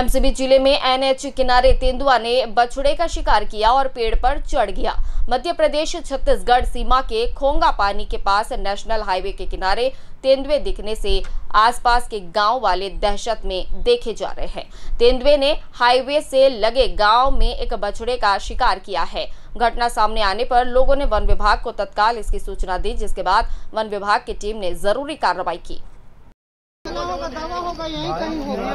MCB ज़िले में NH किनारे तेंदुआ ने बछड़े का शिकार किया और पेड़ पर चढ़ गया। मध्य प्रदेश छत्तीसगढ़ सीमा के खोंगा पानी के पास नेशनल हाईवे के किनारे तेंदुए दिखने से आसपास के गाँव वाले दहशत में देखे जा रहे हैं। तेंदुए ने हाईवे से लगे गाँव में एक बछड़े का शिकार किया है। घटना सामने आने पर लोगों ने वन विभाग को तत्काल इसकी सूचना दी, जिसके बाद वन विभाग की टीम ने ज़रूरी कार्रवाई की। होगा दावा होगा यही कहीं होगा।